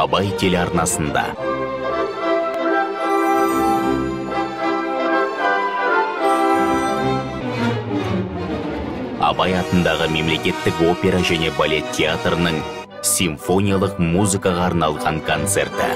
абай телеарнасында. Абай атындағы мемлекеттік опера және балет театрының симфониялық музыкаға арналған концерті.